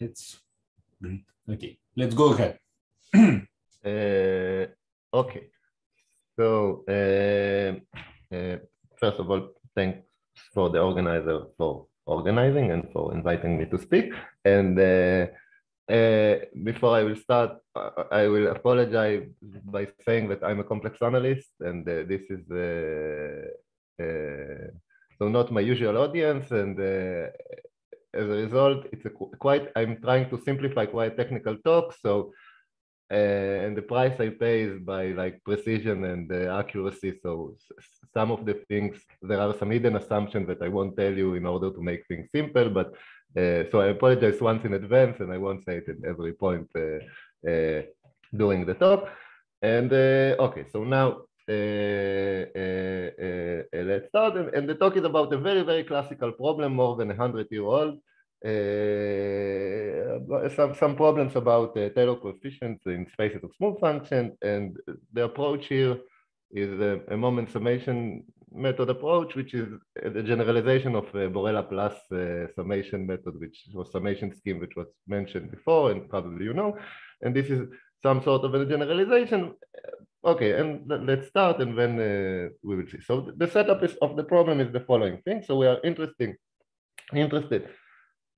It's great. Okay, let's go ahead. uh, okay. So, uh, uh, first of all, thanks for the organizer for organizing and for inviting me to speak. And uh, uh, before I will start, I will apologize by saying that I'm a complex analyst and uh, this is so not my usual audience and as a result, it's a quite, I'm trying to simplify quite technical talk. So, uh, and the price I pay is by like precision and uh, accuracy. So some of the things, there are some hidden assumptions that I won't tell you in order to make things simple, but uh, so I apologize once in advance and I won't say it at every point uh, uh, during the talk. And uh, okay, so now let's start. And, and, the talk is about a very, very classical problem, more than a hundred year old. Some, some problems about the Taylor coefficients in spaces of smooth function. And the approach here is a, a moment summation method approach, which is the generalization of uh, Borel-Laplace uh, summation method, which was summation scheme, which was mentioned before, and probably you know. And this is some sort of a generalization. Okay, and let's start, and then uh, we will see. So the setup is, of the problem is the following thing. So we are interesting, interested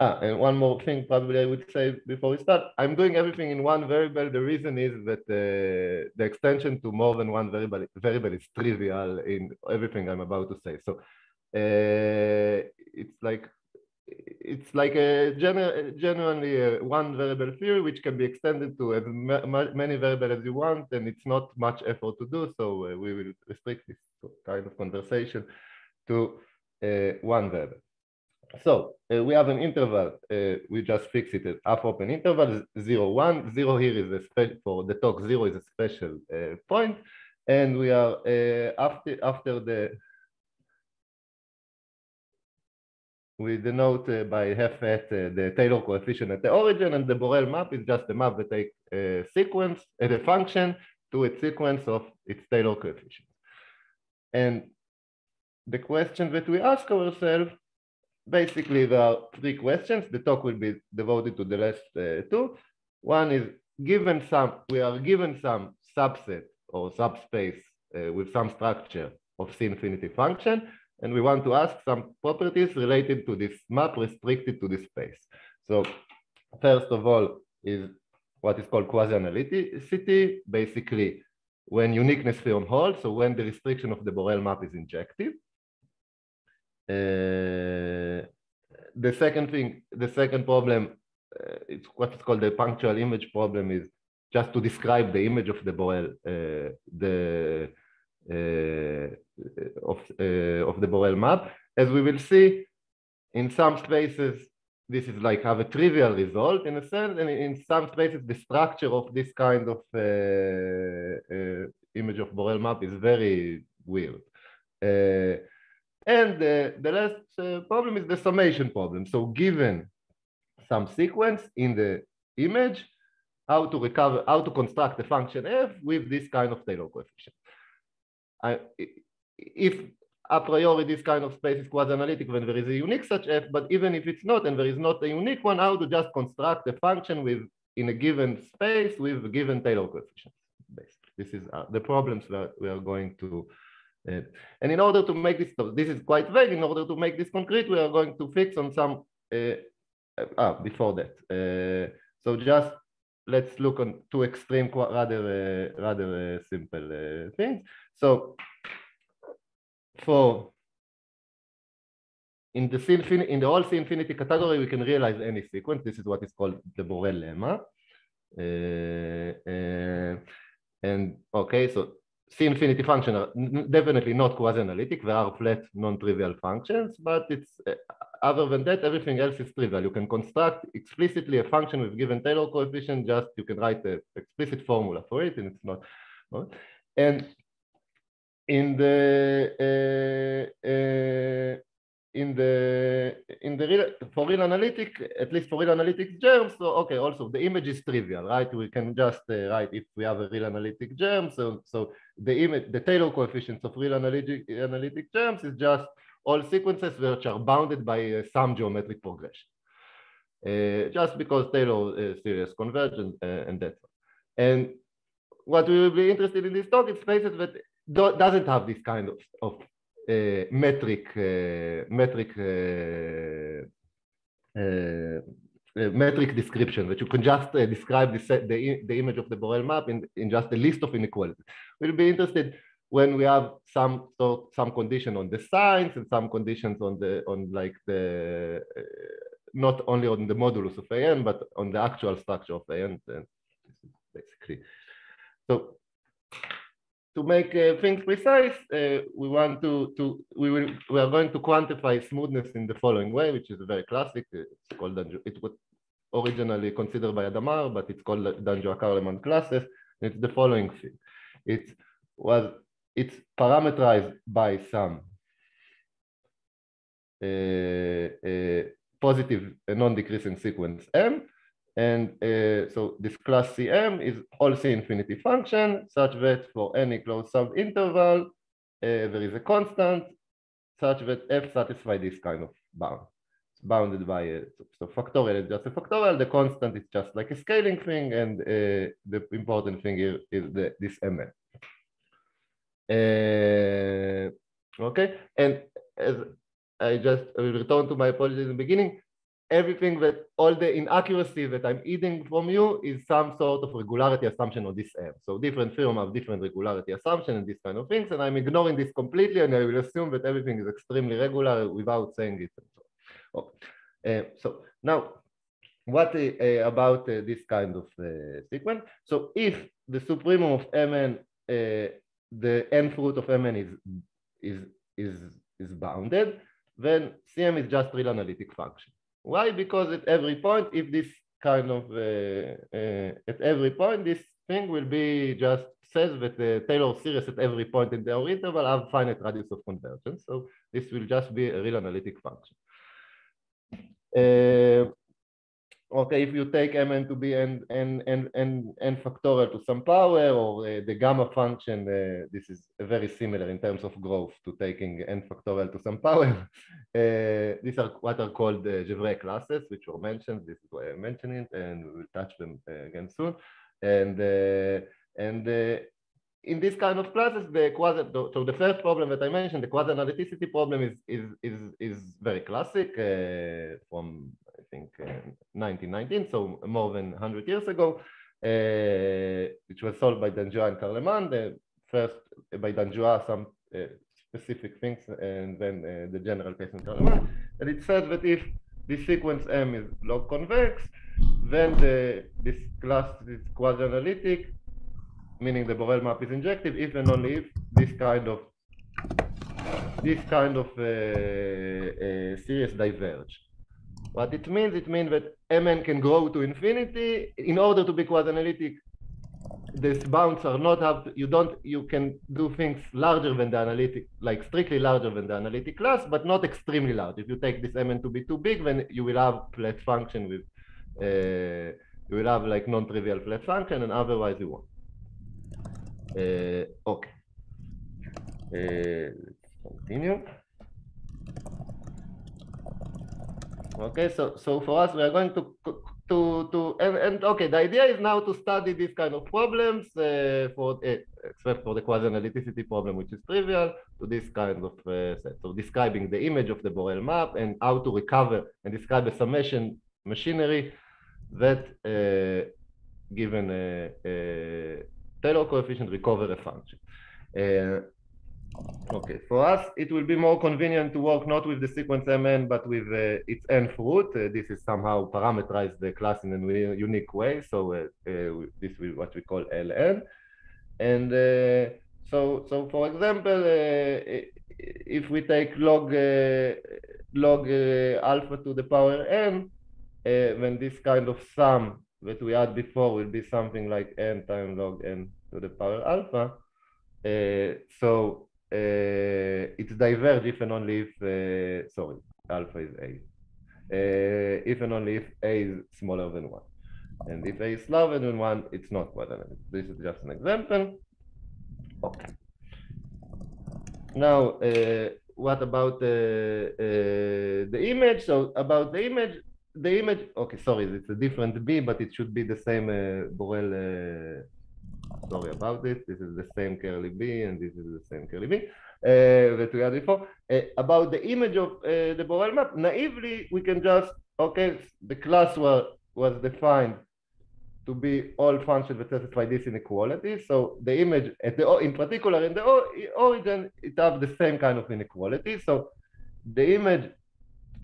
Ah, and one more thing probably I would say before we start. I'm doing everything in one variable. The reason is that uh, the extension to more than one variable, variable is trivial in everything I'm about to say. So uh, it's like it's like a gener genuinely a one variable theory which can be extended to as many variables as you want and it's not much effort to do so uh, we will restrict this kind of conversation to uh, one variable so uh, we have an interval, uh, we just fix it half open interval, zero, one. Zero here is a special, for the talk, zero is a special uh, point, and we are uh, after, after the, we denote uh, by half at uh, the Taylor coefficient at the origin, and the Borel map is just a map that takes a sequence, at a function to its sequence of its Taylor coefficient. And the question that we ask ourselves basically there are three questions. The talk will be devoted to the last uh, two. One is given some, we are given some subset or subspace uh, with some structure of C infinity function, and we want to ask some properties related to this map restricted to this space. So first of all is what is called quasi-analyticity, basically when uniqueness theorem holds, so when the restriction of the Borel map is injective. Uh, the second thing, the second problem, uh, it's what is called the punctual image problem is just to describe the image of the Borel, uh, the of, of the Borel map. As we will see, in some spaces, this is like have a trivial result in a sense, and in some spaces, the structure of this kind of uh, uh, image of Borel map is very weird. And the, the last uh, problem is the summation problem. So given some sequence in the image, how to recover, how to construct a function f with this kind of Taylor coefficient. I, if a priori this kind of space is quasi-analytic when there is a unique such f, but even if it's not and there is not a unique one, how to just construct a function with in a given space with a given Taylor coefficient. Basically, this is uh, the problems that we are going to and in order to make this, this is quite vague, in order to make this concrete, we are going to fix on some, uh, ah, before that. Uh, so just let's look on two extreme, rather, rather simple things. So for in the C infinity, in the whole C infinity category, we can realize any sequence. This is what is called the Borel lemma. Uh, uh, and okay, so C infinity function are definitely not quasi-analytic. There are flat non-trivial functions, but it's uh, other than that, everything else is trivial. You can construct explicitly a function with given Taylor coefficient, just you can write an explicit formula for it, and it's not. And in the uh, uh, in the in the real for real analytic at least for real analytic germ so okay also the image is trivial right we can just uh, write if we have a real analytic germ so so the image the taylor coefficients of real analytic analytic germs is just all sequences which are bounded by uh, some geometric progression uh, just because Taylor series convergent uh, and that's all. And what we will be interested in this talk is spaces that do, doesn't have this kind of, of Eh, metric uh, metric uh, metric description that you can just describe the, the, the image of the Borel map in, in just a list of inequalities. We'll be interested when we have some so some condition on the signs and some conditions on the on like the not only on the modulus of an but on the actual structure of an and basically so to make uh, things precise uh, we want to to we will we are going to quantify smoothness in the following way which is very classic it's called it was originally considered by Hadamard but it's called Denjoy-Carleman classes it's the following thing it was it's parameterized by some uh, uh, positive non-decreasing sequence M. And uh, so this class Cm is all C infinity function such that for any closed subinterval, uh, there is a constant such that f satisfies this kind of bound. It's bounded by a so factorial is just a factorial. The constant is just like a scaling thing, and uh, the important thing here is the, this Mn. Uh, okay, and as I just return to my apologies in the beginning, everything that all the inaccuracy that I'm eating from you is some sort of regularity assumption on this M. So different firm have different regularity assumption and these kind of things, and I'm ignoring this completely, and I will assume that everything is extremely regular without saying it. Okay. Uh, so now, what uh, about uh, this kind of sequence? So if the supremum of Mn the nth root of Mn is, is, is, is bounded, then Cm is just real analytic function. Why? Because at every point, if this kind of, uh, uh, at every point, this thing will be just says that the Taylor series at every point in the interval have finite radius of convergence. So this will just be a real analytic function. Uh, okay, if you take mn to be n, n, n, n, n factorial to some power or uh, the gamma function, uh, this is very similar in terms of growth to taking n factorial to some power. Uh, these are what are called uh, Gevrey classes, which were mentioned. This is why I'm mentioning it, and we will touch them uh, again soon. And uh, and uh, in this kind of classes, the quasi so the first problem that I mentioned, the quasi-analyticity problem is is is is very classic uh, from I think uh, 1919, so more than 100 years ago, uh, which was solved by Denjoy and Carleman. The first by Denjoy some uh, specific things, and then uh, the general case in Carleman. And it says that if this sequence M is log convex, then the, this class is quasi-analytic meaning the Borel map is injective if and only if this kind of this kind of uh, uh, series diverge. What it means, it means that Mn can grow to infinity. In order to be quasi-analytic, these bounds are not have you don't you can do things larger than the analytic like strictly larger than the analytic class but not extremely large if you take this mn to be too big then you will have flat function with uh, you will have like non-trivial flat function and otherwise you won't uh, okay. Uh, continue. Okay, so so for us, we are going to to to and, and okay. The idea is now to study these kind of problems uh, for uh, except for the quasi-analyticity problem, which is trivial, to this kind of uh, set. So describing the image of the Borel map and how to recover and describe a summation machinery that uh, given a, a Taylor coefficient recover a function. Uh, okay, for us, it will be more convenient to work not with the sequence Mn, but with uh, its nth root. Uh, this is somehow parameterize the class in a unique way. So uh, uh, this is what we call Ln. And uh, so, so for example, if we take log log alpha to the power n, then this kind of sum that we had before will be something like n times log n to the power alpha. Uh, so uh, it's diverge if and only if, uh, sorry, alpha is a. Uh, if and only if a is smaller than 1. And if a is smaller than 1, it's not quadratic. This is just an example. Okay. Now, uh, what about the, uh, the image? So about the image, the image, okay, sorry, it's a different B, but it should be the same uh, Borel, uh, sorry about this, this is the same curly B and this is the same curly B uh, that we had before. Uh, about the image of uh, the Borel map, naively, we can just, okay, the class were, was defined to be all functions that satisfy this inequality. So the image, at the, in particular in the origin, it have the same kind of inequality. So the image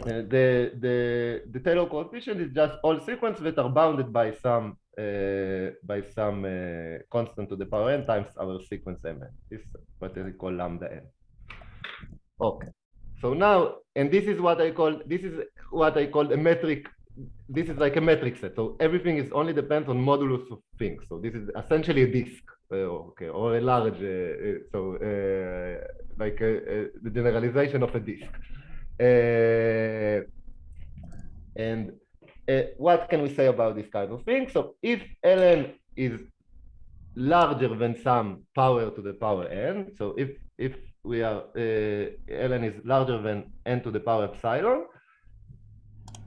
the, the, the Taylor coefficient is just all sequences that are bounded by some uh, by some uh, constant to the power n times our sequence mn. This is what we call lambda n. Okay. So now, and this is what I call this is what I call a metric. This is like a metric set. So everything is only depends on modulus of things. So this is essentially a disk, uh, okay, or a large. Uh, so uh, like the generalization of a disk. Uh, and uh, what can we say about this kind of thing? So if ln is larger than some power to the power n, so if if we are uh, ln is larger than n to the power epsilon,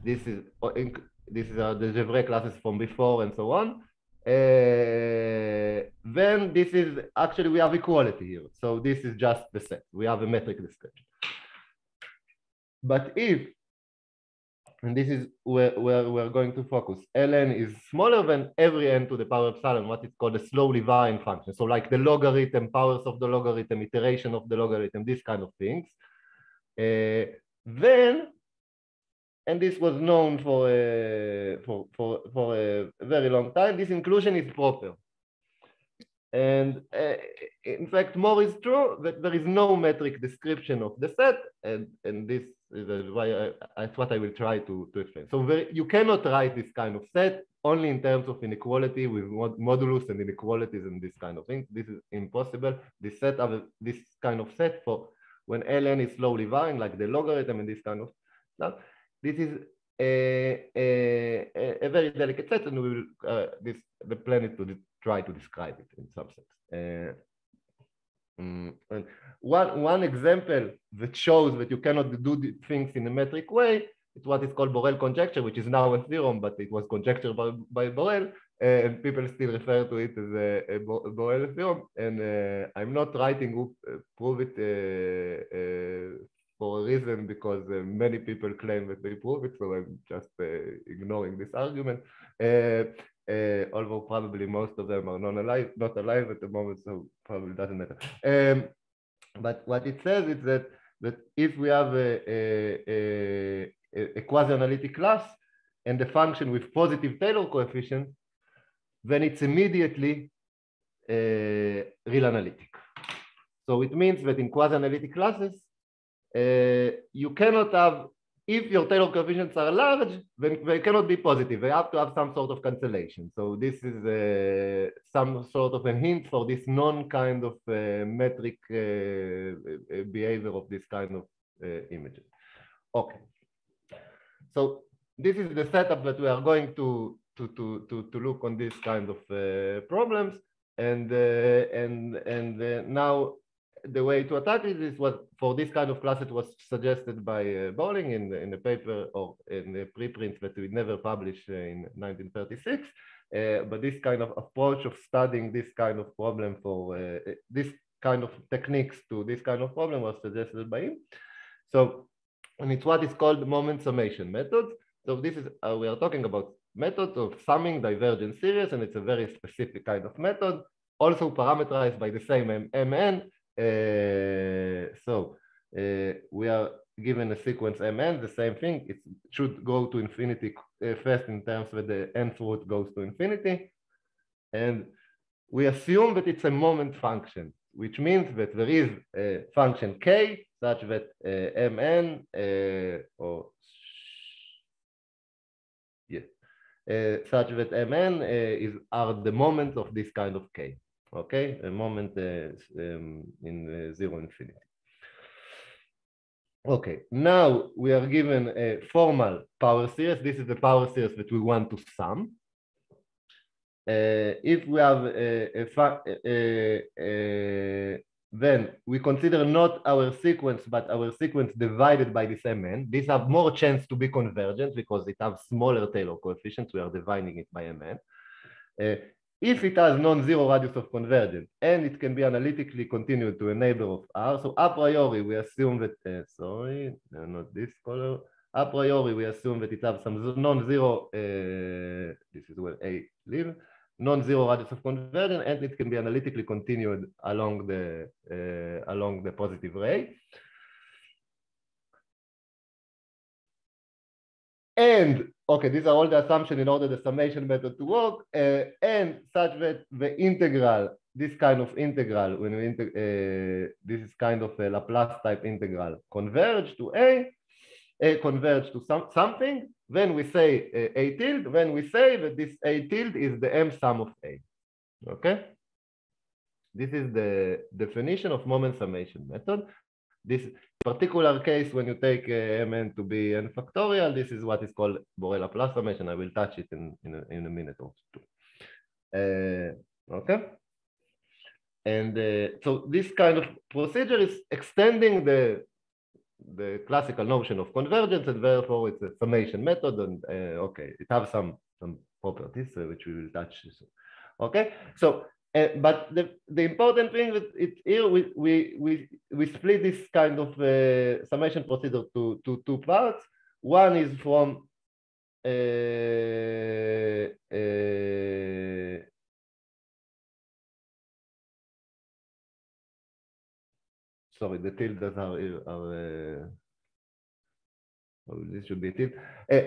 this is this is uh, the Gevrey classes from before and so on. Uh, then this is actually we have equality here. So this is just the set. We have a metric description. But if, and this is where, where we're going to focus, ln is smaller than every n to the power of epsilon, what is called a slowly varying function. So like the logarithm, powers of the logarithm, iteration of the logarithm, these kind of things. Uh, then, and this was known for, uh, for, for, for a very long time, this inclusion is proper. And uh, in fact, more is true that there is no metric description of the set, and, and this is why I, that's what I will try to, to explain. So very, you cannot write this kind of set only in terms of inequality with mod modulus and inequalities and this kind of thing. This is impossible. This set of this kind of set for when ln is slowly varying, like the logarithm and this kind of stuff. This is a, a, a very delicate set, and we will uh, this the plan is to try to describe it in some sense. Uh, mm, and one, one example that shows that you cannot do things in a metric way is what is called Borel conjecture, which is now a theorem, but it was conjectured by, by Borel, uh, and people still refer to it as a, a Borel theorem. And uh, I'm not writing uh, prove it uh, uh, for a reason because uh, many people claim that they prove it, so I'm just ignoring this argument uh, although probably most of them are not alive, not alive at the moment, so probably doesn't matter. Um, but what it says is that that if we have a, a, a, a quasi-analytic class and a function with positive Taylor coefficient, then it's immediately uh, real analytic. So it means that in quasi-analytic classes, uh, you cannot have if your Taylor coefficients are large, then they cannot be positive. They have to have some sort of cancellation. So this is uh, some sort of a hint for this non-kind of uh, metric uh, uh behavior of this kind of uh, images. Okay. So this is the setup that we are going to to to to, to look on this kind of uh, problems. And and and now the way to attack it is what for this kind of class it was suggested by uh, Beurling in the, in the paper or in the preprint that we never published uh, in 1936. Uh, but this kind of approach of studying this kind of problem for uh, this kind of techniques to this kind of problem was suggested by him. So, and it's what is called moment summation methods. So this is, uh, we are talking about methods of summing divergent series, and it's a very specific kind of method, also parameterized by the same MN, so uh, we are given a sequence mn, the same thing, it should go to infinity uh, first in terms that the nth root goes to infinity. And we assume that it's a moment function, which means that there is a function k such that uh, mn uh, or yes, uh, such that mn is are the moments of this kind of k okay? A moment um, in uh, zero infinity. Okay, now we are given a formal power series. This is the power series that we want to sum. Uh, if we have a, a, a, then we consider not our sequence, but our sequence divided by this mn. These have more chance to be convergent because it has smaller Taylor coefficients. We are dividing it by mn. Uh, if it has non-zero radius of convergence and it can be analytically continued to a neighbor of R, so a priori we assume that, uh, sorry, no, not this color, a priori we assume that it has some non-zero, uh, this is where A live, non-zero radius of convergence and it can be analytically continued along the, uh, along the positive ray. And okay, these are all the assumptions in order the summation method to work, uh, and such that the integral, this kind of integral, when we integ uh, this is kind of a Laplace type integral, converge to A, A converge to some, something, then we say uh, A tilde, then we say that this A tilde is the M sum of A, okay? This is the definition of moment summation method. This particular case, when you take uh, mn to be n factorial, this is what is called Borel-Laplace summation. I will touch it in, in, a, in a minute or two. Uh, okay? And uh, so this kind of procedure is extending the, the classical notion of convergence, and therefore it's a summation method, and uh, okay, it has some, some properties uh, which we will touch soon. Okay, so uh, but the, the important thing is it, here we, we, we, we split this kind of uh, summation procedure to, to two parts. One is from uh, sorry, the tildes are, are oh, this should be. Uh,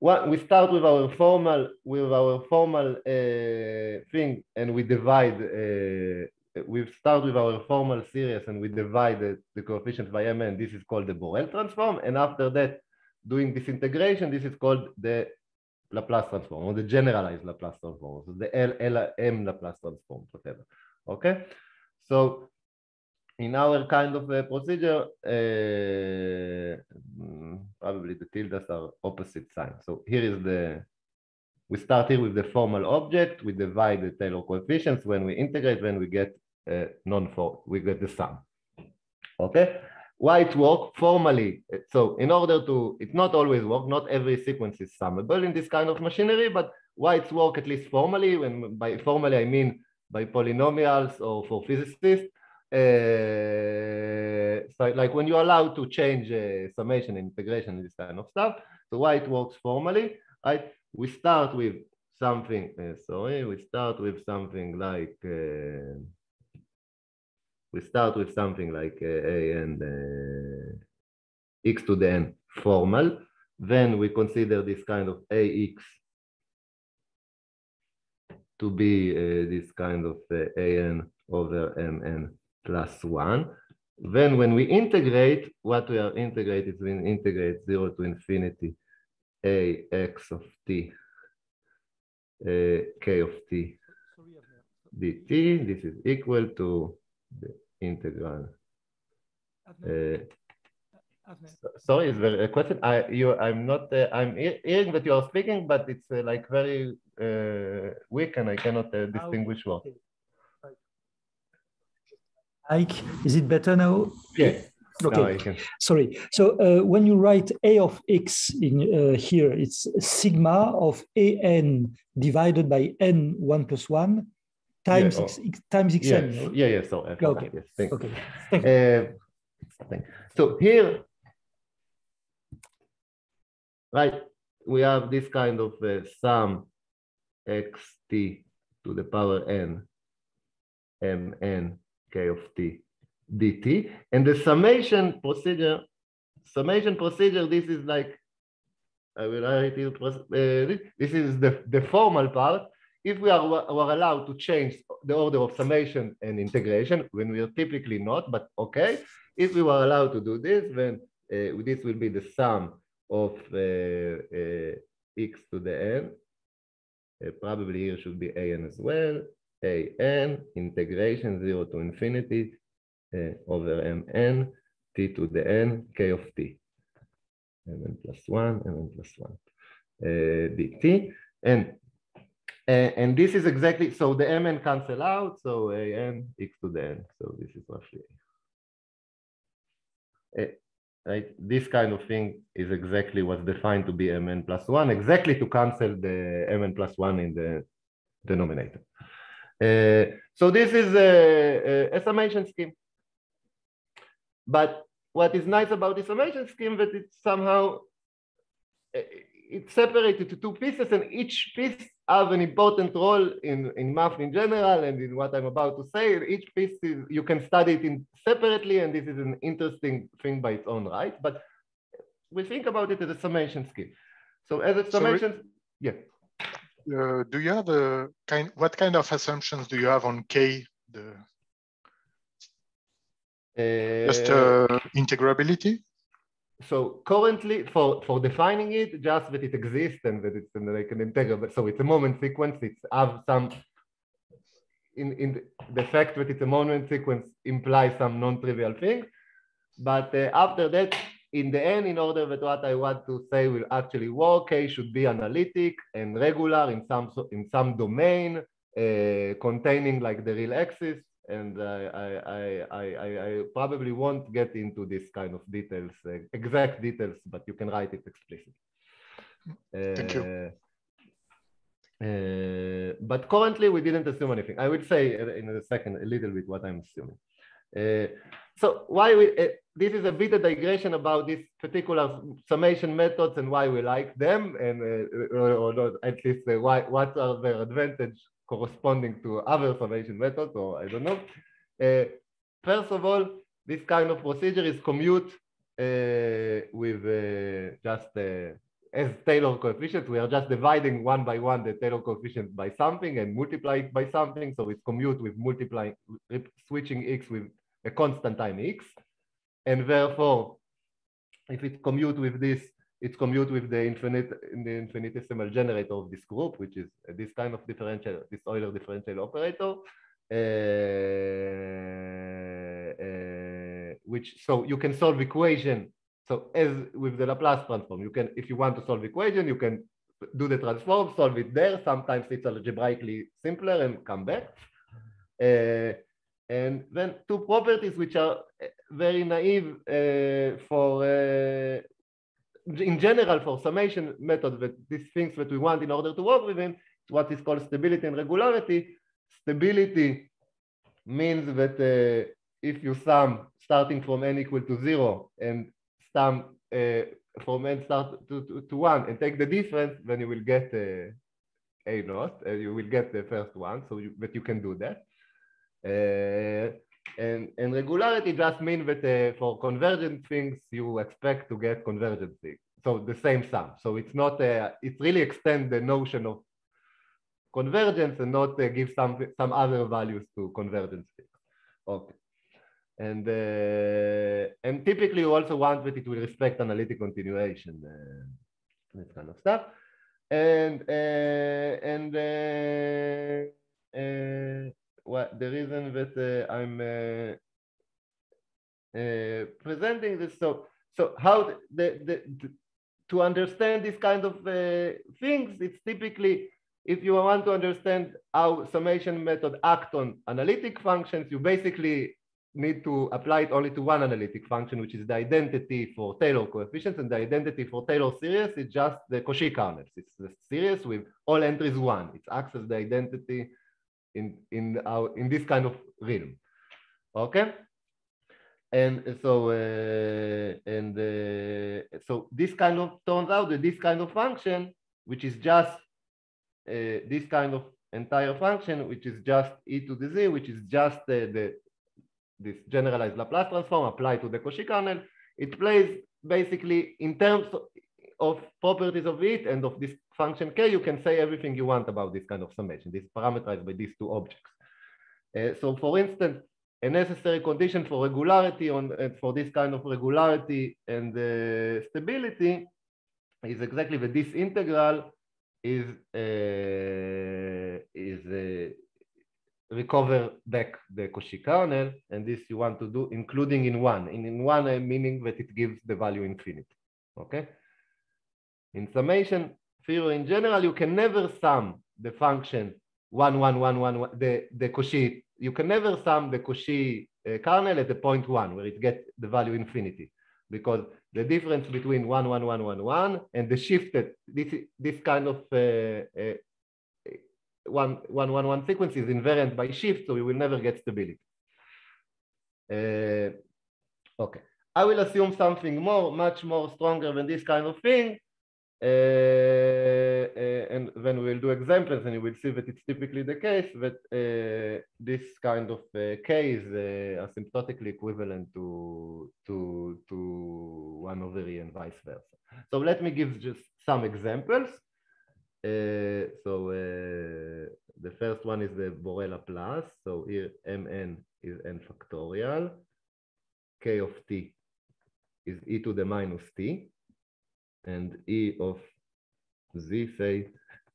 well, we start with our formal with our formal uh, thing, and we divide. Uh, we start with our formal series, and we divide the, the coefficients by mn. This is called the Borel transform, and after that, doing this integration, this is called the Laplace transform or the generalized Laplace transform, so the L, L M Laplace transform, whatever. Okay, so in our kind of a procedure, uh, probably the tildes are opposite signs. So here is the, we start here with the formal object, we divide the Taylor coefficients, when we integrate, then we get uh, non-for, we get the sum. Okay, why it work formally? So in order to, it's not always work, not every sequence is summable in this kind of machinery, but why it's work at least formally, when by formally I mean by polynomials or for physicists, uh, so like when you're allowed to change uh, summation integration and this kind of stuff. So why it works formally, right? We start with something, uh, sorry, we start with something like, uh, we start with something like uh, a and uh, x to the n formal. Then we consider this kind of ax to be this kind of an over mn plus 1. Then when we integrate, what we are integrating, is we integrate 0 to infinity a x of t, uh, k of t dt. This is equal to the integral. Uh, sorry, is there a question? I you I'm not uh, I'm hearing that you are speaking, but it's uh, like very uh, weak and I cannot uh, distinguish what. Mike, is it better now? Yeah. Okay. Sorry. So uh, when you write a of x in uh, here, it's sigma of a n divided by n one plus one times yeah, oh. x, times xn. Yeah, yeah. So okay. Yes, thanks. Okay. Thank uh, so here, right, we have this kind of uh, sum xt to the power n mn k of t dt. And the summation procedure, summation procedure, this is like, I will write it, uh, this is the, the formal part. If we are, were allowed to change the order of summation and integration, when we are typically not, but okay, if we were allowed to do this, then uh, this will be the sum of uh, uh x to the n. Uh, probably here should be a n as well, a n integration 0 to infinity uh, over mn t to the n k of t mn plus 1 mn plus 1 uh, dt and Uh, and this is exactly, so the mn cancel out, so an x to the n. So this is roughly, uh, right? This kind of thing is exactly what's defined to be mn plus one, exactly to cancel the mn plus one in the denominator. Uh, so this is a, a, a, summation scheme. But what is nice about the summation scheme that it's somehow uh, it's separated to two pieces and each piece have an important role in, in math in general and in what I'm about to say. Each piece is, you can study it in separately and this is an interesting thing by its own right. But we think about it as a summation scheme. So as a summation, Sorry? yeah. Uh, do you have a kind, what kind of assumptions do you have on K, the uh, just uh, integrability? so currently for, for defining it, just that it exists and that it's like an integer, so it's a moment sequence, it's have some, in, in the fact that it's a moment sequence implies some non-trivial thing. But uh, after that, in the end, in order that what I want to say will actually work, K should be analytic and regular in some, in some domain uh, containing like the real axis and I, I, I, I, probably won't get into this kind of details, uh, exact details, but you can write it explicitly. Thank you. Uh, but currently we didn't assume anything. I will say in a second a little bit what I'm assuming. Uh, so why we, uh, this is a bit of digression about these particular summation methods and why we like them and uh, or, not, at least why, what are their advantage corresponding to other summation methods, or I don't know. First of all, this kind of procedure is commute uh, with uh, just uh, as Taylor coefficient. We are just dividing one by one the Taylor coefficient by something and multiply it by something. So it's commute with multiplying, switching x with a constant time x. And therefore, if it commute with this it commute with the infinite in the infinitesimal generator of this group, which is this kind of differential, this Euler differential operator. Uh, uh, which so you can solve equation. So as with the Laplace transform, you can if you want to solve equation, you can do the transform, solve it there. Sometimes it's algebraically simpler and come back. Uh, and then two properties which are very naive uh, for uh, in general for summation method that these things that we want in order to work with them, what is called stability and regularity. Stability means that uh, if you sum starting from n equal to zero and sum from n start to, to, to, one and take the difference, then you will get a naught, you will get the first one, so you, that you can do that. Uh, and, and regularity just means that uh, for convergent things, you expect to get convergency. So the same sum. So it's not, uh, it really extends the notion of convergence and not uh, give some, some other values to convergence things. Okay. And, uh, and typically you also want that it will respect analytic continuation, uh, this kind of stuff. And, and what the reason that uh, I'm uh, uh, presenting this. So, so how the, the, the to understand this kind of things, it's typically if you want to understand how summation method act on analytic functions, you basically need to apply it only to one analytic function, which is the identity for Taylor coefficients, and the identity for Taylor series is just the Cauchy kernels. It's the series with all entries one. It acts as the identity in in our in this kind of realm okay? And so uh, and uh, so this kind of turns out that this kind of function which is just uh, this kind of entire function which is just e to the z which is just the this generalized Laplace transform applied to the Cauchy kernel it plays basically in terms of properties of it and of this function k, you can say everything you want about this kind of summation. This is parameterized by these two objects. Uh, so for instance, a necessary condition for regularity on uh, for this kind of regularity and uh, stability is exactly that this integral is uh, is uh, recover back the Cauchy kernel, and this you want to do including in one. In, in one meaning that it gives the value infinity. Okay. In summation theory in general, you can never sum the function one one one one, one the the Cauchy. You can never sum the Cauchy uh, kernel at the point one where it gets the value infinity because the difference between one one one one one and the shifted this this kind of uh, uh, one one one one sequence is invariant by shift, so we will never get stability. Uh, okay, I will assume something more, much more stronger than this kind of thing, and then we will do examples and you will see that it's typically the case that uh, this kind of uh, k is uh, asymptotically equivalent to, to, to 1 over e and vice versa. So let me give just some examples. Uh, so the first one is the Borel Laplace. So here mn is n factorial, k of t is e to the minus t and e of z say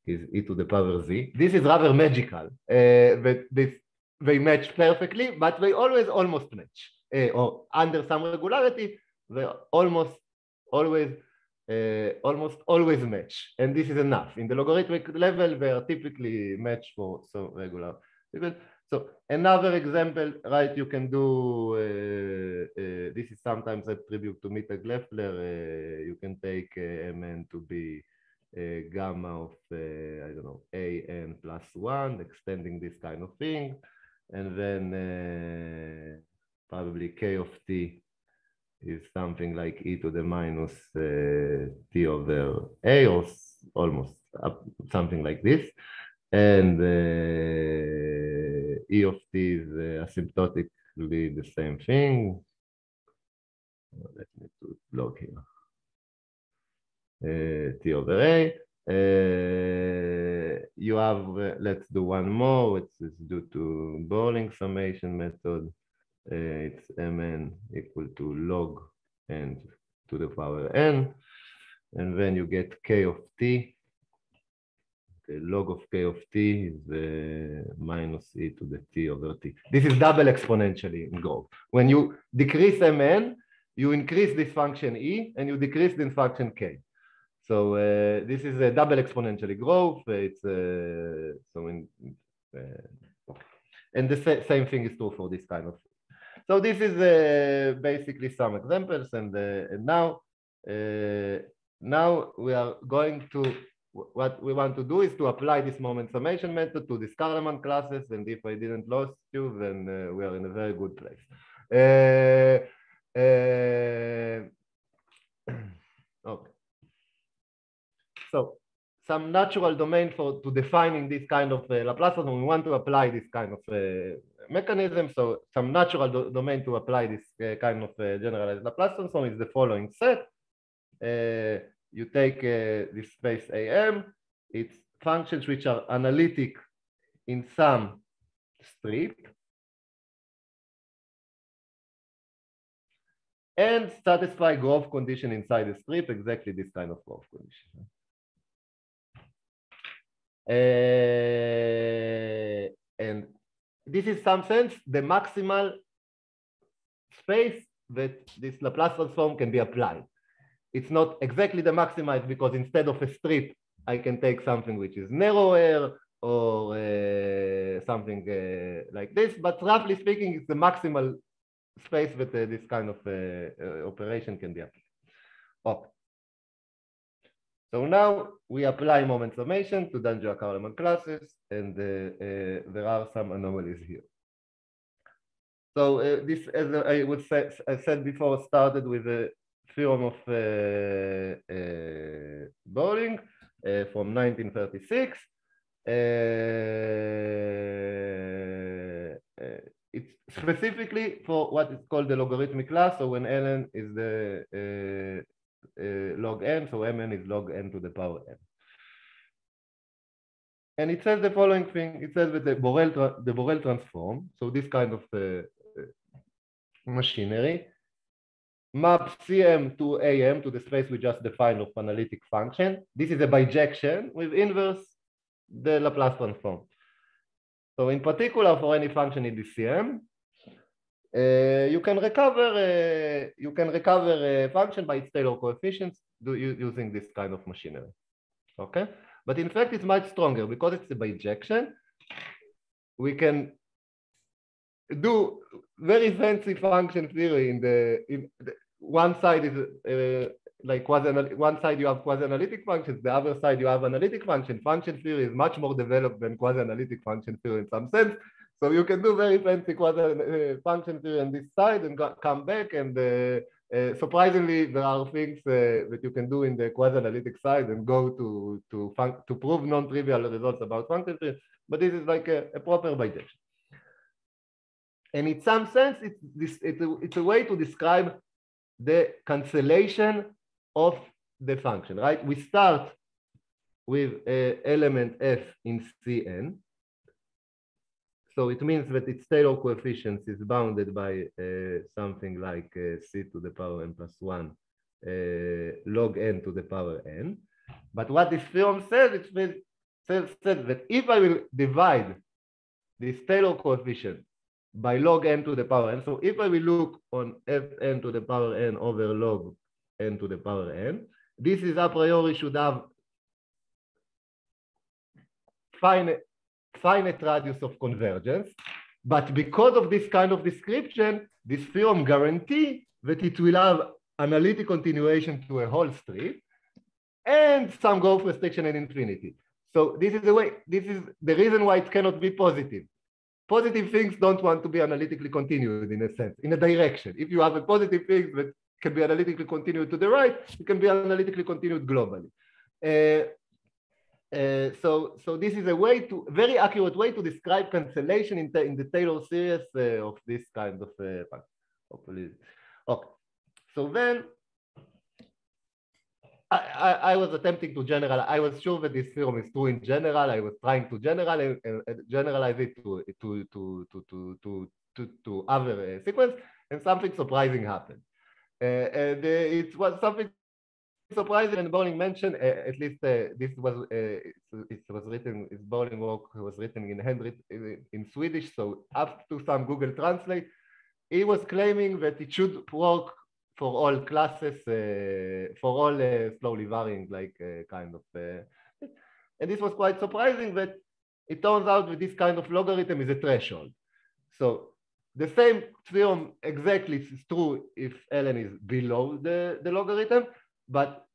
is e to the power z. This is rather magical, uh, but this, they match perfectly, but they always almost match, uh, or under some regularity, they almost always uh, almost always match, and this is enough. In the logarithmic level, they are typically matched for some regular. So another example, right, you can do, uh, uh, this is sometimes a tribute to Mittag Leffler, uh, you can take uh, Mn to be uh, gamma of, uh, I don't know, An plus one, extending this kind of thing, and then probably K of T is something like e to the minus T over A or almost something like this. And E of t is uh, asymptotically the same thing. Let me do log here. Uh, t over a. Uh, you have, uh, let's do one more, is due to Beurling summation method. Uh, it's mn equal to log n to the power n. And then you get k of t log of k of t is uh, minus e to the t over t. This is double exponentially in growth. When you decrease mn, you increase this function e and you decrease this function k. So uh, this is a double exponentially growth. It's uh, so in, uh, and the same thing is true for this kind of. So this is uh, basically some examples, and, uh, and now now we are going to what we want to do is to apply this moment summation method to these Carleman classes, and if I didn't lose you, then uh, we are in a very good place. Uh, uh, okay. So some natural domain for to defining this kind of uh, Laplace. We want to apply this kind of uh, mechanism. So some natural do domain to apply this uh, kind of uh, generalized Laplace transform is the following set. You take uh, this space AM, it's functions which are analytic in some strip and satisfy growth condition inside the strip, exactly this kind of growth condition. Uh, and this is some sense the maximal space that this Laplace transform can be applied it's not exactly the maximized because instead of a strip, I can take something which is narrower or uh, something uh, like this. But roughly speaking, it's the maximal space that uh, this kind of uh, uh, operation can be applied. Okay. So now we apply moment summation to Denjoy-Carleman classes, and uh, there are some anomalies here. So this, as I would say, I said before, started with a theorem of uh, uh, Beurling uh, from 1936. it's specifically for what is called the logarithmic class. So when ln is the log n, so mn is log n to the power n. And it says the following thing. It says that the Borel, the Borel transform, so this kind of uh, machinery, map CM to AM to the space we just defined of analytic function. This is a bijection with inverse the Laplace transform. So in particular for any function in the CM, uh, you can recover uh, you can recover a function by its Taylor coefficients do, using this kind of machinery. Okay, But in fact, it's much stronger because it's a bijection. We can do very fancy function theory in the, in the one side is uh, like quasi one side you have quasi-analytic functions, the other side you have analytic function. Function theory is much more developed than quasi-analytic function theory in some sense. So you can do very fancy quasi uh, function theory on this side and come back and uh, uh, surprisingly, there are things uh, that you can do in the quasi-analytic side and go to to to prove non-trivial results about function theory. But this is like a, a proper bijection. And in some sense, it's, this, it's, a, it's a way to describe the cancellation of the function, right? We start with uh, element f in Cn, so it means that its Taylor coefficient is bounded by uh, something like uh, c to the power n plus 1 uh, log n to the power n. But what this theorem says, it says, says that if I will divide this Taylor coefficient by log n to the power n, so if I will look on fn to the power n over log n to the power n, this is a priori should have finite finite radius of convergence. But because of this kind of description, this theorem guarantee that it will have analytic continuation to a whole strip and some growth restriction in infinity. So this is the way, this is the reason why it cannot be positive. Positive things don't want to be analytically continued in a sense, in a direction. If you have a positive thing that can be analytically continued to the right, it can be analytically continued globally. Uh, uh, so, so this is a way to very accurate way to describe cancellation in, in the Taylor series uh, of this kind of uh, hopefully. Okay, so then I, I, was attempting to generalize. I was sure that this theorem is true in general. I was trying to generalize, uh, generalize it to to to to to to to, to other uh, sequence, and something surprising happened. and it was something surprising and Beurling mentioned, uh, at least uh, this was uh, it was written, his Beurling work was written in handwritten in Swedish, so up to some Google Translate, he was claiming that it should work for all classes, uh, for all uh, slowly varying, like uh, kind of, and this was quite surprising that it turns out that this kind of logarithm is a threshold. So the same theorem exactly is true if ln is below the, the logarithm, but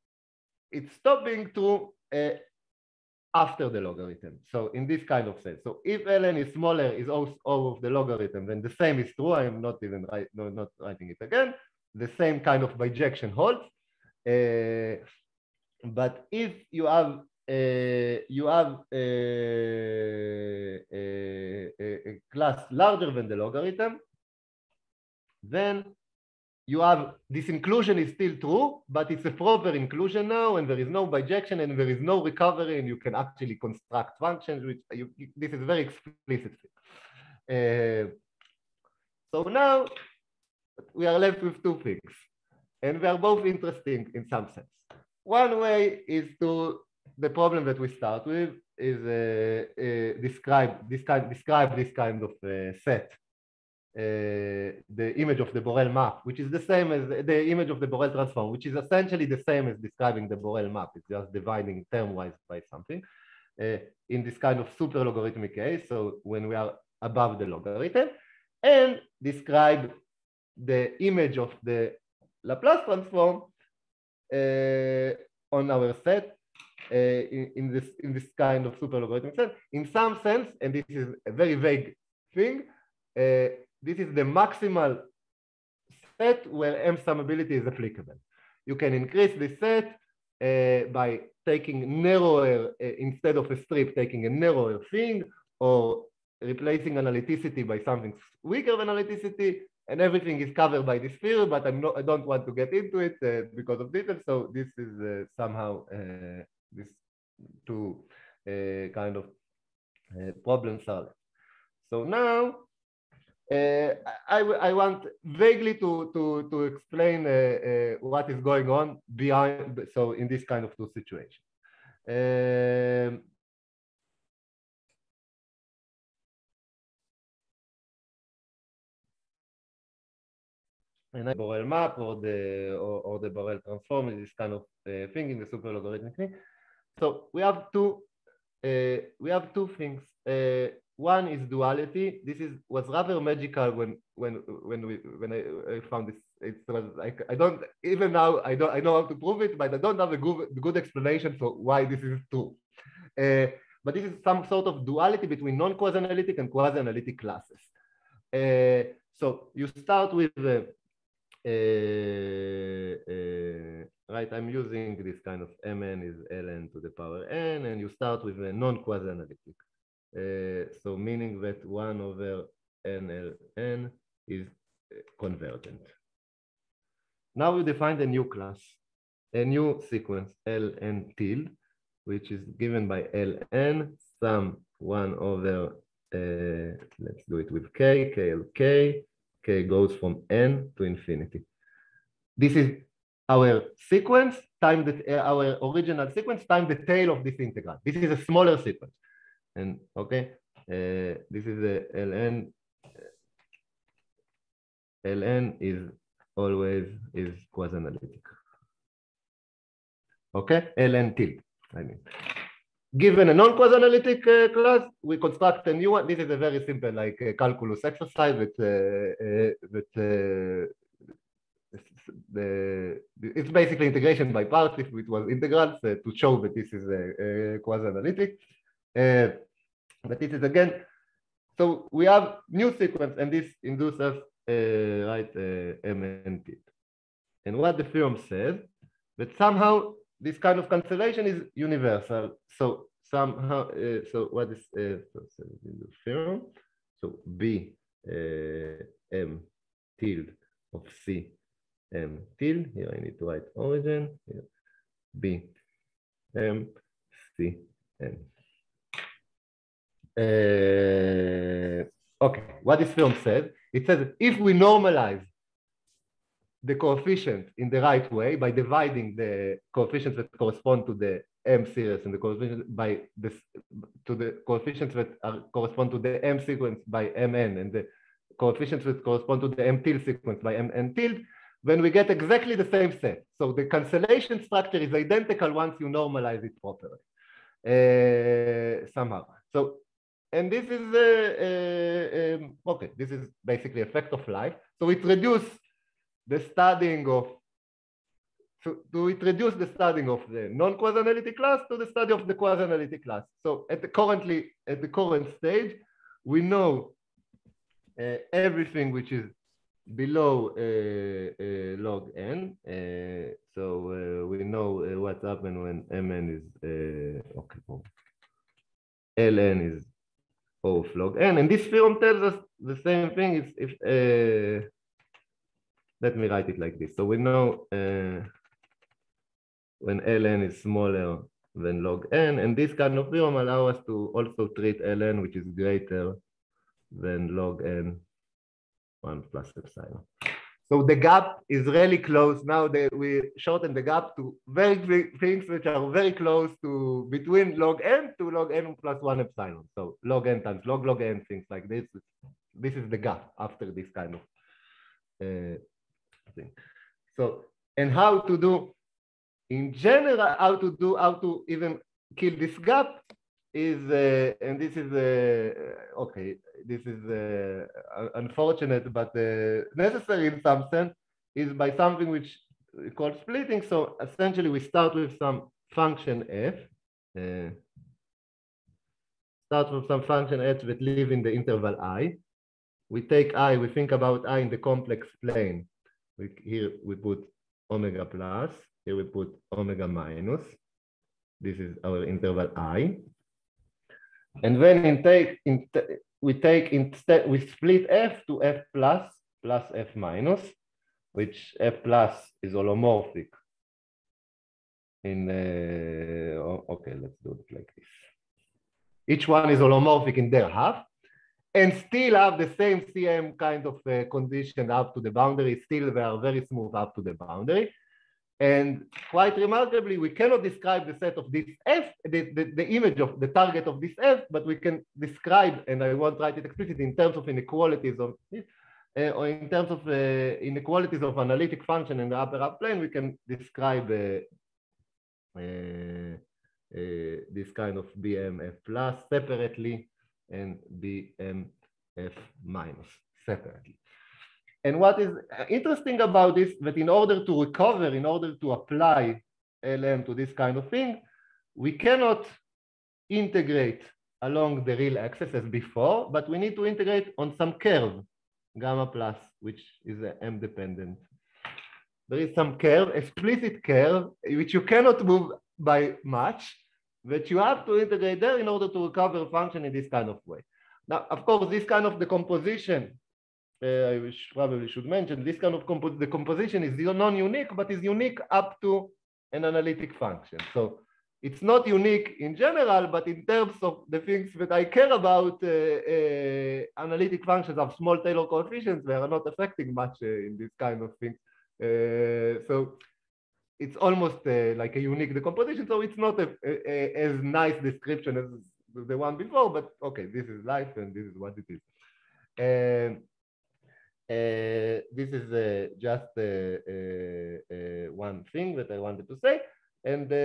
it's stopping to uh, after the logarithm. So in this kind of sense. So if ln is smaller is O of the logarithm, then the same is true. I'm not even no, not writing it again. The same kind of bijection holds. Uh, but if you have uh, you have a, a, a, class larger than the logarithm, then you have this inclusion is still true, but it's a proper inclusion now, and there is no bijection and there is no recovery, and you can actually construct functions, which you, this is very explicit. Uh, so now we are left with two things, and they are both interesting in some sense. One way is to the problem that we start with is uh, uh, describe this kind describe this kind of uh, set uh, the image of the Borel map, which is the same as the image of the Borel transform, which is essentially the same as describing the Borel map. It's just dividing term-wise by something uh, in this kind of super logarithmic case. So when we are above the logarithm and describe the image of the Laplace transform uh, on our set uh, in, in, this in this kind of super logarithmic set. In some sense, and this is a very vague thing, uh, this is the maximal set where M summability is applicable. You can increase the set uh, by taking narrower, uh, instead of a strip, taking a narrower thing, or replacing analyticity by something weaker than analyticity, and everything is covered by this field, but I'm not, I don't want to get into it uh, because of details, so this is uh, somehow uh, this two uh, kind of problems are So now uh, I, I want vaguely to, to, to explain uh, uh, what is going on behind, so in this kind of two situations. Um, Borel map or the or, or the Borel transform is this kind of uh, thing in the super logarithmic thing. so we have two uh, we have two things. Uh, one is duality. This is was rather magical when when when we when I, I found this. It was like I don't even now I don't I know how to prove it, but I don't have a good good explanation for why this is true. Uh, but this is some sort of duality between non-quasi-analytic and quasi-analytic classes. Uh, so you start with uh, right, I'm using this kind of mn is ln to the power n, and you start with a non-quasi-analytic. Uh, so meaning that 1 over nln is convergent. Now we define a new class, a new sequence ln tilde, which is given by ln sum 1 over, uh, let's do it with k, klk, k goes from n to infinity. This is our sequence time the, uh, our original sequence time the tail of this integral. This is a smaller sequence. And okay, uh, this is the ln. ln is always is quasi-analytic. Okay, ln tilde, I mean. Given a non-quasi-analytic uh, class, we construct a new one. This is a very simple like uh, calculus exercise that, uh, that the, it's basically integration by parts if it was integrals uh, to show that this is a, a quasi-analytic. Uh, but this is again, so we have new sequence and this induces uh, right MNT. And what the theorem says, that somehow this kind of cancellation is universal. So somehow, uh, so what is uh, so, the theorem? So B uh, M tilde of C M tilde. Here I need to write origin. Here. B M C M. Uh, okay, what this theorem says, it says if we normalize the coefficient in the right way by dividing the coefficients that correspond to the M series and the coefficients by this to the coefficients that are, correspond to the M sequence by Mn and the coefficients that correspond to the M tilde sequence by Mn tilde, then we get exactly the same set. So the cancellation structure is identical once you normalize it properly uh, somehow. So and this is uh, uh, um, okay. This is basically effect of life. So it reduces the studying of so to introduce the studying of the non-quasi-analytic class to the study of the quasi-analytic class. So at the currently at the current stage, we know uh, everything which is below uh, uh, log n. Uh, so uh, we know uh, what happens when mn is okay. ln is O of log n, and this theorem tells us the same thing. If, if let me write it like this. So we know uh, when ln is smaller than log n, and this kind of theorem allow us to also treat ln, which is greater than log n 1 plus epsilon. So the gap is really close. Now that we shorten the gap to very things which are very close to between log n to log n plus 1 epsilon. So log n times log log n, things like this. This is the gap after this kind of uh, thing. So, and how to do, in general, how to do, how to even kill this gap is, uh, and this is, uh, okay, this is uh, unfortunate, but uh, necessary in some sense, is by something which we call splitting. So essentially we start with some function f, uh, start with some function h that live in the interval i. We take i, we think about i in the complex plane we, here we put omega plus, here we put omega minus. This is our interval i. And then in take, in we take instead, we split f to f plus plus f minus, which f plus is holomorphic. In, uh, okay, let's do it like this. Each one is holomorphic in their half and still have the same CM kind of uh, condition up to the boundary, still they are very smooth up to the boundary. And quite remarkably, we cannot describe the set of this F, the, the, the, image of the target of this F, but we can describe, and I won't write it explicitly, in terms of inequalities of uh, or in terms of uh, inequalities of analytic function in the upper half plane, we can describe uh, uh, uh, this kind of BMF plus separately and BMF minus separately. And what is uh, interesting about this, that in order to recover, in order to apply LM to this kind of thing, we cannot integrate along the real axis as before, but we need to integrate on some curve, gamma plus, which is M dependent. There is some curve, explicit curve, which you cannot move by much, that you have to integrate there in order to recover function in this kind of way. Now, of course, this kind of decomposition, uh, I probably should mention, this kind of compo composition—is non-unique, but is unique up to an analytic function. So it's not unique in general, but in terms of the things that I care about, uh, uh, analytic functions of small Taylor coefficients, they are not affecting much uh, in this kind of thing. Uh, so it's almost uh, like a unique decomposition. So it's not a, a, a, as nice description as the one before, but okay, this is life and this is what it is. And uh, this is uh, just uh, one thing that I wanted to say. And the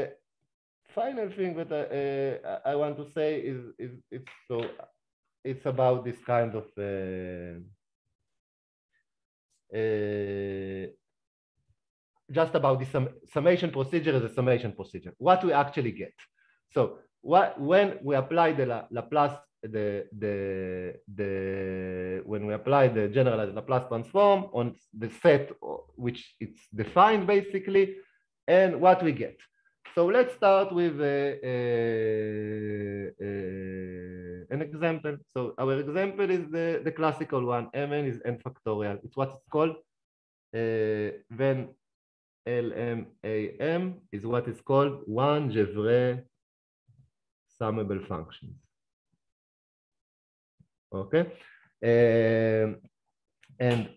final thing that I, I want to say is, is it's so it's about this kind of just about the sum, summation procedure as a summation procedure, what we actually get. So what, when we apply the La, Laplace, the, the, the, when we apply the generalized Laplace transform on the set which it's defined basically, and what we get. So let's start with a, a, a, an example. So our example is the, the classical one. Mn is n factorial. It's what it's called. Uh, then LMAM is what is called one Gevrey summable functions. Okay, um, and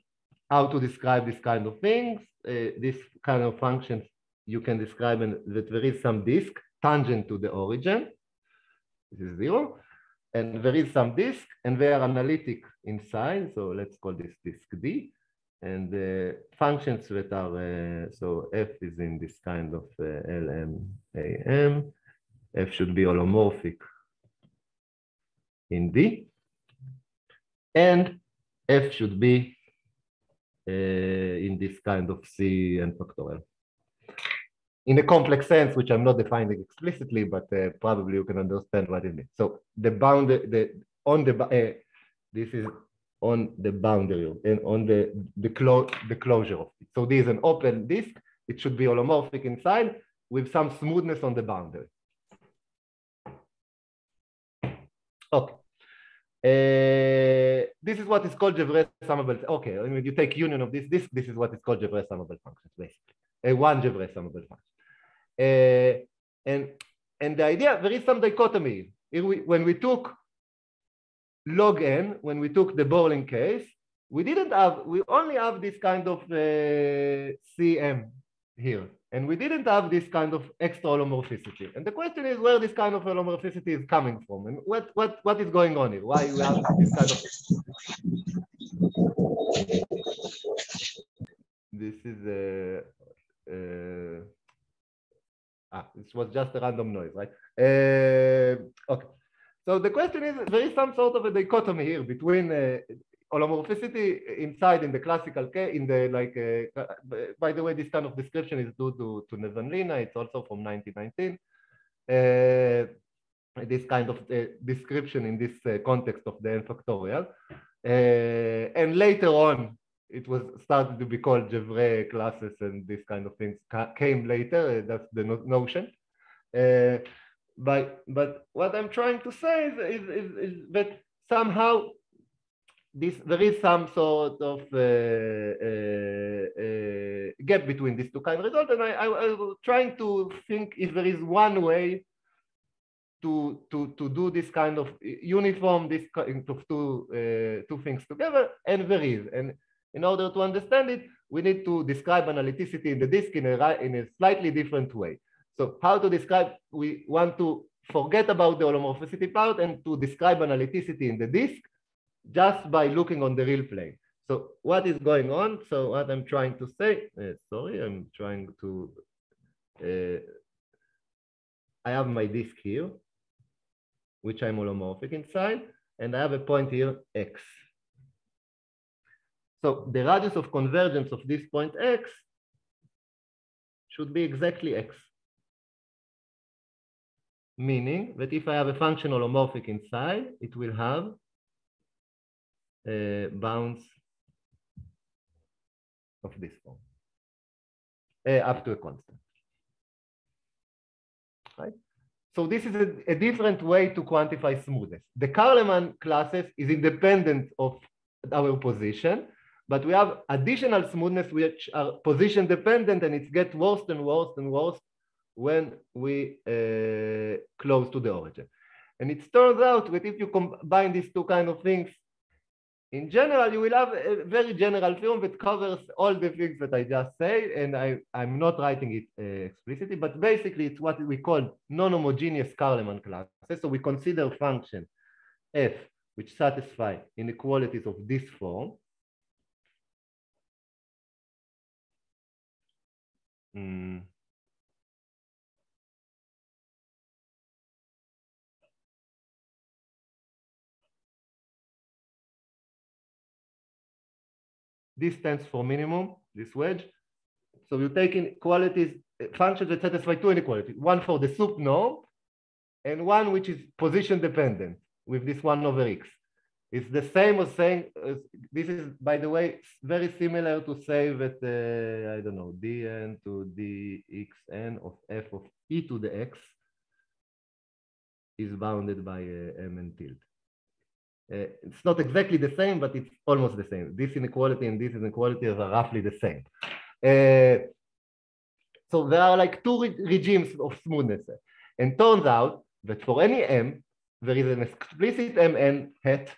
how to describe this kind of things? Uh, this kind of functions you can describe in, that there is some disk tangent to the origin. This is zero. And there is some disk and they are analytic inside. So let's call this disk D and the functions that are, uh, so f is in this kind of uh, LMAM, f should be holomorphic in D, and f should be uh, in this kind of C n factorial. In a complex sense, which I'm not defining explicitly, but uh, probably you can understand what it means. So the bound, the on the uh, this is on the boundary and on the, the, clo the closure of it. So this is an open disk. It should be holomorphic inside with some smoothness on the boundary. Okay. Uh, this is what is called Gevrey summable. Okay, I mean, you take union of this disk, this is what is called Gevrey summable functions, basically. A one Gevrey summable function. Uh, and, and the idea, there is some dichotomy. We, when we took log n, when we took the Beurling case, we didn't have, we only have this kind of uh, CM here. And we didn't have this kind of extra holomorphicity. And the question is where this kind of holomorphicity is coming from and what, what, what is going on here? Why we have this kind of... This is a, uh, ah, this was just a random noise, right? Uh, okay. So the question is, there is some sort of a dichotomy here between uh, holomorphicity inside in the classical case, in the like, uh, uh, by the way, this kind of description is due to, to Nevanlinna, it's also from 1919. Uh, this kind of uh, description in this uh, context of the n factorial. and later on, it was started to be called Gevrey classes and this kind of things came later, that's the no notion but but what I'm trying to say is, is, is, is that somehow this there is some sort of uh, uh, uh, gap between these two kind of results, and I, I, I was trying to think if there is one way to to to do this kind of uniform this kind of two uh, two things together, and there is, and in order to understand it, we need to describe analyticity in the disk in a in a slightly different way. So how to describe, we want to forget about the holomorphicity part and to describe analyticity in the disk just by looking on the real plane. So what is going on? So what I'm trying to say, uh, sorry, I'm trying to, uh, I have my disk here, which I'm holomorphic inside, and I have a point here, x. So the radius of convergence of this point x should be exactly x. Meaning that if I have a function holomorphic inside, it will have a bounds of this form, uh, up to a constant. Right? So this is a, a, different way to quantify smoothness. The Carleman classes is independent of our position, but we have additional smoothness which are position dependent and it gets worse and worse and worse when we uh, close to the origin. And it turns out that if you combine these two kind of things, in general, you will have a very general theorem that covers all the things that I just say, and I, I'm not writing it uh, explicitly, but basically it's what we call non-homogeneous Carleman classes. So we consider function f which satisfy inequalities of this form. Mm. This stands for minimum, this wedge. So you take in qualities, functions that satisfy two inequalities, one for the sup norm and one which is position dependent with this one over x. It's the same as saying, uh, this is, by the way, very similar to say that, uh, I don't know, dn to dxn of f of e to the x is bounded by uh, m and tilde. Uh, it's not exactly the same, but it's almost the same. This inequality and this inequality are roughly the same. Uh, so there are like two re regimes of smoothness. And turns out that for any m, there is an explicit mn hat,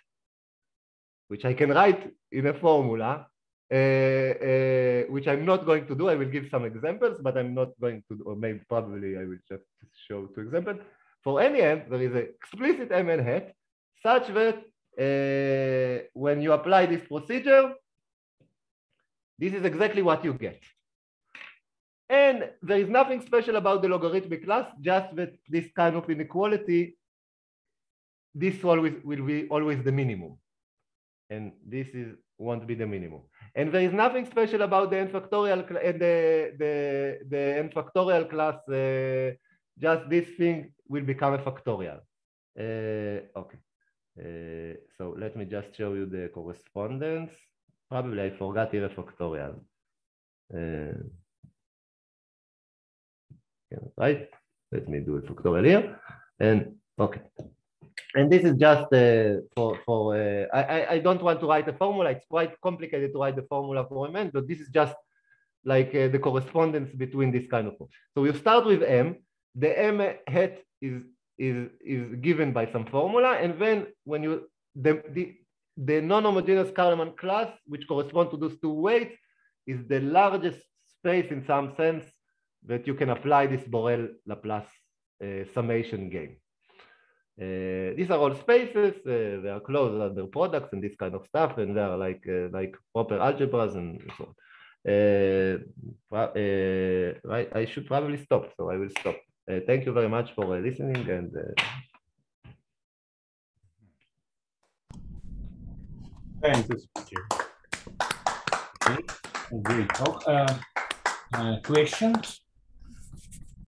which I can write in a formula, uh, uh, which I'm not going to do. I will give some examples, but I'm not going to, or maybe probably I will just show two examples. For any m, there is an explicit mn hat such that uh, when you apply this procedure, this is exactly what you get. And there is nothing special about the logarithmic class, just that this kind of inequality, this always will be always the minimum. And this is won't be the minimum. And there is nothing special about the n factorial the, the, the n factorial class, uh, just this thing will become a factorial. Uh, okay. Uh, so let me just show you the correspondence. Probably I forgot here factorial. Uh, right? Let me do a factorial here. And okay. And this is just uh, for, for uh, I, I don't want to write a formula. It's quite complicated to write the formula for man, but this is just like uh, the correspondence between this kind of. So you start with M. The M hat is is, is given by some formula. And then when you, the, the, the non-homogeneous Carleman class, which correspond to those two weights, is the largest space in some sense that you can apply this Borel-Laplace uh, summation game. Uh, these are all spaces, uh, they are closed under products and this kind of stuff, and they are like, uh, like proper algebras and so on. Uh, uh, I, I should probably stop, so I will stop. Uh, thank you very much for uh, listening and uh, Thank you. Okay. Great. Uh, questions?